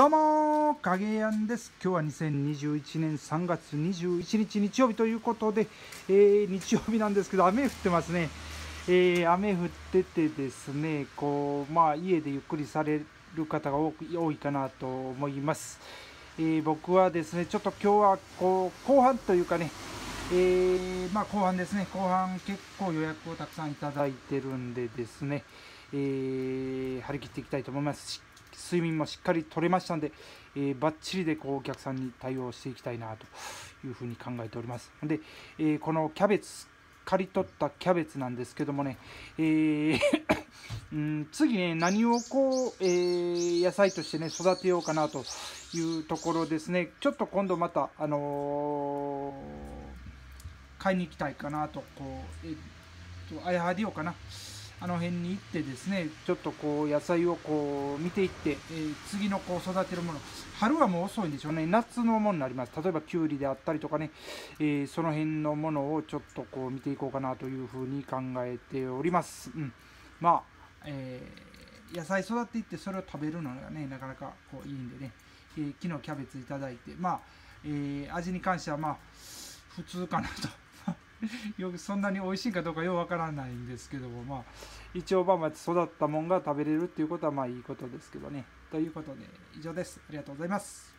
どうも影やんです。今日は2021年3月21日日曜日ということで、えー、日曜日なんですけど雨降ってますね、えー、雨降っててですねこうまあ家でゆっくりされる方が多く多いかなと思います、えー、僕はですねちょっと今日はこう後半というかねえー、まあ後半ですね。後半結構予約をたくさんいただいてるんでですね、えー、張り切っていきたいと思います。睡眠もしっかり取れましたんで、えー、バッチリでこうお客さんに対応していきたいなというふうに考えております。で、えー、このキャベツ刈り取ったキャベツなんですけどもね、えー うん、次ね何をこう、えー、野菜としてね育てようかなというところですね。ちょっと今度またあのー、買いに行きたいかなとこうえっとあやはりようかな。あの辺に行ってですねちょっとこう野菜をこう見ていって、えー、次のこう育てるもの春はもう遅いんでしょうね。夏のものになります。例えばきゅうりであったりとかね、えー、その辺のものをちょっとこう見ていこうかなというふうに考えております、うん、まあ、えー、野菜育っていってそれを食べるのがねなかなかこういいんでね、えー、昨日キャベツいただいてまあ、え味に関してはまあ普通かなと。よくそんなに美味しいかどうかようわからないんですけどもまあ一応まあ育ったもんが食べれるっていうことはまあいいことですけどね。ということで以上です。ありがとうございます。